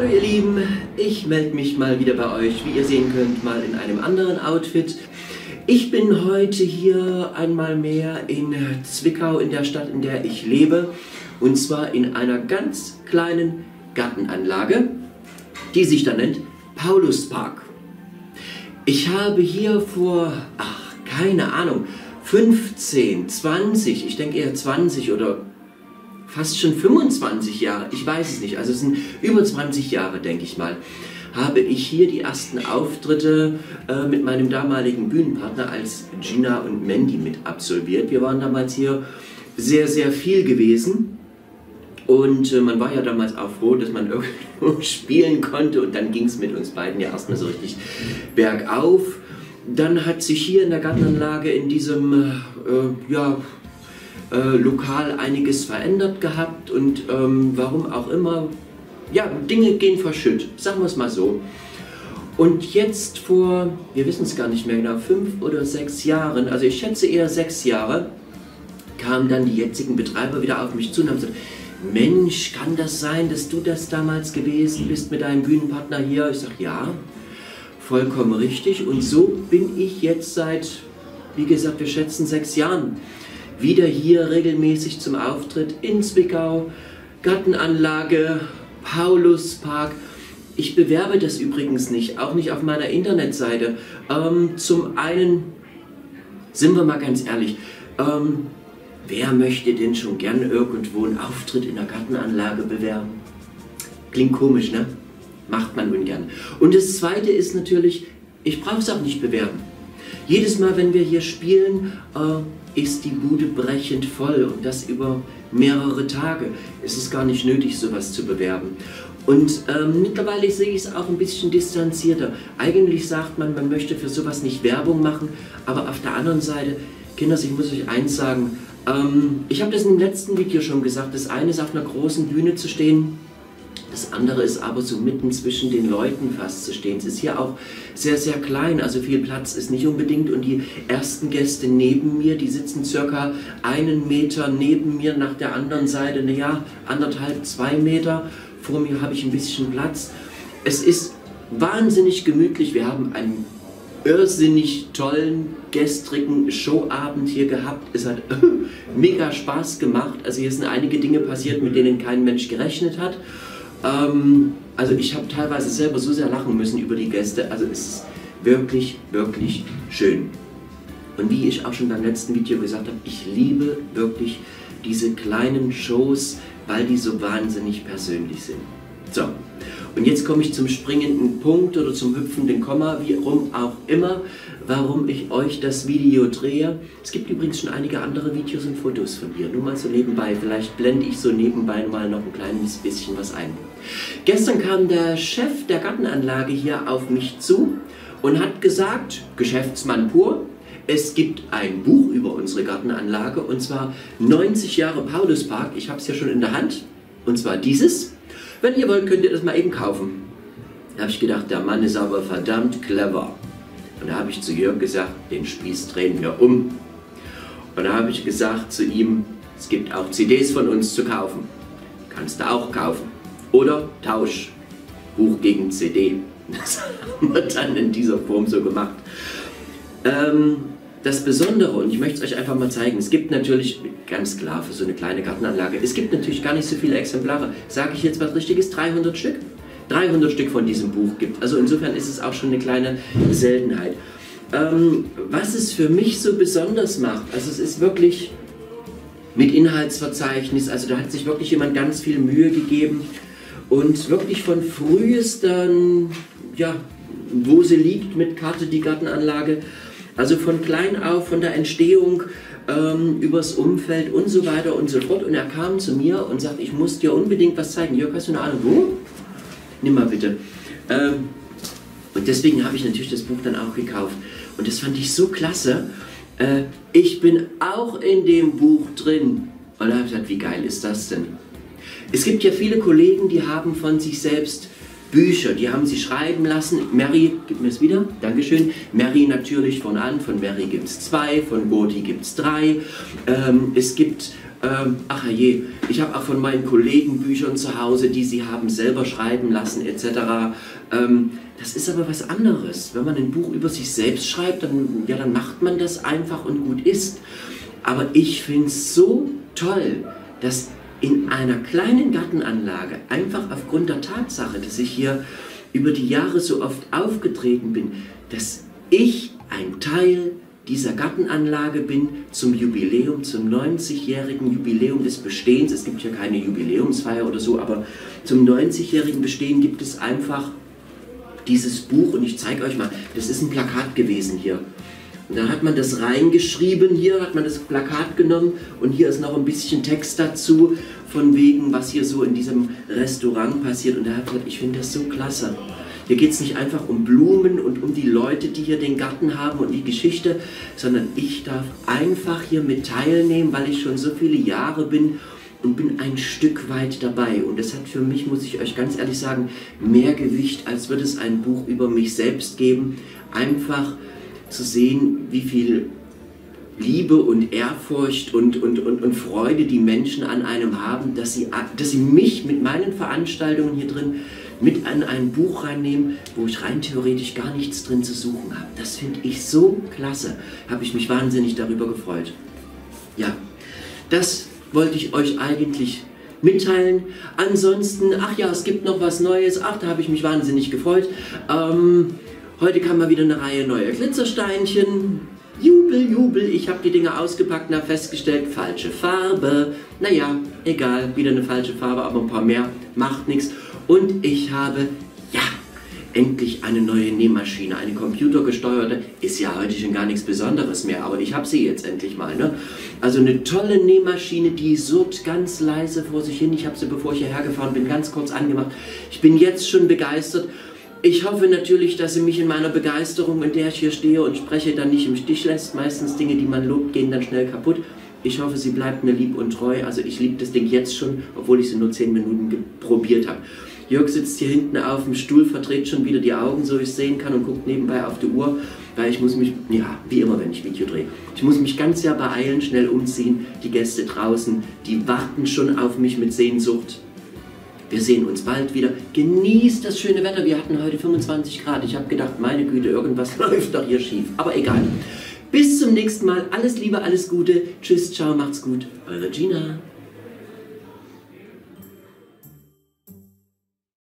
Hallo ihr Lieben, ich melde mich mal wieder bei euch, wie ihr sehen könnt, mal in einem anderen Outfit. Ich bin heute hier einmal mehr in Zwickau, in der Stadt, in der ich lebe. Und zwar in einer ganz kleinen Gartenanlage, die sich da nennt Pauluspark. Ich habe hier vor, ach, keine Ahnung, 15, 20, ich denke eher 20 oder fast schon 25 Jahre, ich weiß es nicht, also es sind über 20 Jahre, denke ich mal, habe ich hier die ersten Auftritte äh, mit meinem damaligen Bühnenpartner als Gina und Mandy mit absolviert. Wir waren damals hier sehr, sehr viel gewesen. Und äh, man war ja damals auch froh, dass man irgendwo spielen konnte und dann ging es mit uns beiden ja erstmal so richtig bergauf. Dann hat sich hier in der Gartenanlage in diesem äh, ja, äh, lokal einiges verändert gehabt und ähm, warum auch immer, ja, Dinge gehen verschütt, sagen wir es mal so. Und jetzt vor, wir wissen es gar nicht mehr genau, fünf oder sechs Jahren, also ich schätze eher sechs Jahre, kamen dann die jetzigen Betreiber wieder auf mich zu und haben gesagt, Mensch, kann das sein, dass du das damals gewesen bist mit deinem Bühnenpartner hier? Ich sage, ja, vollkommen richtig. Und so bin ich jetzt seit, wie gesagt, wir schätzen sechs Jahren wieder hier regelmäßig zum Auftritt in Zwickau, Gartenanlage, Pauluspark. Ich bewerbe das übrigens nicht, auch nicht auf meiner Internetseite. Ähm, zum einen, sind wir mal ganz ehrlich, ähm, wer möchte denn schon gern irgendwo einen Auftritt in der Gartenanlage bewerben? Klingt komisch, ne? Macht man ungern. Und das Zweite ist natürlich, ich brauche es auch nicht bewerben. Jedes Mal, wenn wir hier spielen, äh, ist die Bude brechend voll und das über mehrere Tage. Es ist gar nicht nötig, sowas zu bewerben. Und ähm, mittlerweile sehe ich es auch ein bisschen distanzierter. Eigentlich sagt man, man möchte für sowas nicht Werbung machen, aber auf der anderen Seite, Kinder, ich muss euch eins sagen, ähm, ich habe das im letzten Video schon gesagt, das eine ist auf einer großen Bühne zu stehen, das andere ist aber so mitten zwischen den Leuten fast zu stehen. Es ist hier auch sehr, sehr klein, also viel Platz ist nicht unbedingt. Und die ersten Gäste neben mir, die sitzen circa einen Meter neben mir nach der anderen Seite, naja, anderthalb, zwei Meter. Vor mir habe ich ein bisschen Platz. Es ist wahnsinnig gemütlich. Wir haben einen irrsinnig tollen gestrigen Showabend hier gehabt. Es hat mega Spaß gemacht. Also hier sind einige Dinge passiert, mit denen kein Mensch gerechnet hat. Ähm, also ich habe teilweise selber so sehr lachen müssen über die Gäste. Also es ist wirklich, wirklich schön. Und wie ich auch schon beim letzten Video gesagt habe, ich liebe wirklich diese kleinen Shows, weil die so wahnsinnig persönlich sind. So, und jetzt komme ich zum springenden Punkt oder zum hüpfenden Komma, wie rum auch immer, warum ich euch das Video drehe. Es gibt übrigens schon einige andere Videos und Fotos von mir, nur mal so nebenbei. Vielleicht blende ich so nebenbei mal noch ein kleines bisschen was ein. Gestern kam der Chef der Gartenanlage hier auf mich zu und hat gesagt, Geschäftsmann pur, es gibt ein Buch über unsere Gartenanlage und zwar 90 Jahre Pauluspark. Ich habe es ja schon in der Hand und zwar dieses. Wenn ihr wollt, könnt ihr das mal eben kaufen. Da habe ich gedacht, der Mann ist aber verdammt clever. Und da habe ich zu Jörg gesagt, den Spieß drehen wir um. Und da habe ich gesagt zu ihm, es gibt auch CDs von uns zu kaufen. Kannst du auch kaufen. Oder Tausch. Buch gegen CD. Das haben wir dann in dieser Form so gemacht. Ähm, das Besondere, und ich möchte es euch einfach mal zeigen, es gibt natürlich, ganz klar für so eine kleine Gartenanlage, es gibt natürlich gar nicht so viele Exemplare. Sage ich jetzt was Richtiges? 300 Stück? 300 Stück von diesem Buch gibt. Also insofern ist es auch schon eine kleine Seltenheit. Ähm, was es für mich so besonders macht, also es ist wirklich mit Inhaltsverzeichnis, also da hat sich wirklich jemand ganz viel Mühe gegeben und wirklich von frühesten, ja, wo sie liegt mit Karte die Gartenanlage, also von klein auf, von der Entstehung, ähm, übers Umfeld und so weiter und so fort. Und er kam zu mir und sagte, ich muss dir unbedingt was zeigen. Jörg, hast du eine Ahnung, wo? Nimm mal bitte. Ähm, und deswegen habe ich natürlich das Buch dann auch gekauft. Und das fand ich so klasse. Äh, ich bin auch in dem Buch drin. Und da habe ich gesagt, wie geil ist das denn? Es gibt ja viele Kollegen, die haben von sich selbst Bücher, die haben sie schreiben lassen. Mary, gib mir es wieder, Dankeschön. Mary natürlich von an, von Mary gibt es zwei, von Goti gibt es drei. Ähm, es gibt Ähm, ach je, ich habe auch von meinen Kollegen Büchern zu Hause, die sie haben selber schreiben lassen etc. Ähm, das ist aber was anderes. Wenn man ein Buch über sich selbst schreibt, dann, ja, dann macht man das einfach und gut ist. Aber ich finde es so toll, dass in einer kleinen Gartenanlage, einfach aufgrund der Tatsache, dass ich hier über die Jahre so oft aufgetreten bin, dass ich ein Teil dieser Gartenanlage bin zum Jubiläum, zum 90-jährigen Jubiläum des Bestehens. Es gibt ja keine Jubiläumsfeier oder so, aber zum 90-jährigen Bestehen gibt es einfach dieses Buch und ich zeige euch mal, das ist ein Plakat gewesen hier. Und dann hat man das reingeschrieben, hier hat man das Plakat genommen und hier ist noch ein bisschen Text dazu, von wegen, was hier so in diesem Restaurant passiert. Und er hat gesagt, ich finde das so klasse. Hier geht es nicht einfach um Blumen und um die Leute, die hier den Garten haben und die Geschichte, sondern ich darf einfach hier mit teilnehmen, weil ich schon so viele Jahre bin und bin ein Stück weit dabei. Und das hat für mich, muss ich euch ganz ehrlich sagen, mehr Gewicht, als würde es ein Buch über mich selbst geben. Einfach zu sehen, wie viel Liebe und Ehrfurcht und, und, und, und Freude die Menschen an einem haben, dass sie, dass sie mich mit meinen Veranstaltungen hier drin mit an ein Buch reinnehmen, wo ich rein theoretisch gar nichts drin zu suchen habe. Das finde ich so klasse. Habe ich mich wahnsinnig darüber gefreut. Ja, das wollte ich euch eigentlich mitteilen. Ansonsten, ach ja, es gibt noch was Neues. Ach, da habe ich mich wahnsinnig gefreut. Ähm, heute kam mal wieder eine Reihe neuer Glitzersteinchen. Jubel, Jubel, ich habe die Dinge ausgepackt und habe festgestellt, falsche Farbe. Naja, egal, wieder eine falsche Farbe, aber ein paar mehr, macht nichts. Und ich habe, ja, endlich eine neue Nähmaschine, eine computergesteuerte, ist ja heute schon gar nichts Besonderes mehr, aber ich habe sie jetzt endlich mal. Ne? Also eine tolle Nähmaschine, die surrt ganz leise vor sich hin. Ich habe sie, bevor ich hierher gefahren bin, ganz kurz angemacht. Ich bin jetzt schon begeistert. Ich hoffe natürlich, dass sie mich in meiner Begeisterung, in der ich hier stehe und spreche, dann nicht im Stich lässt. Meistens Dinge, die man lobt, gehen dann schnell kaputt. Ich hoffe, sie bleibt mir lieb und treu. Also ich liebe das Ding jetzt schon, obwohl ich sie nur 10 Minuten probiert habe. Jörg sitzt hier hinten auf dem Stuhl, verdreht schon wieder die Augen, so ich sehen kann, und guckt nebenbei auf die Uhr, weil ich muss mich, ja, wie immer, wenn ich Video drehe, ich muss mich ganz sehr beeilen, schnell umziehen. Die Gäste draußen, die warten schon auf mich mit Sehnsucht. Wir sehen uns bald wieder. Genießt das schöne Wetter. Wir hatten heute 25 Grad. Ich habe gedacht, meine Güte, irgendwas läuft doch hier schief. Aber egal. Bis zum nächsten Mal. Alles Liebe, alles Gute. Tschüss, ciao, macht's gut. Eure Gina.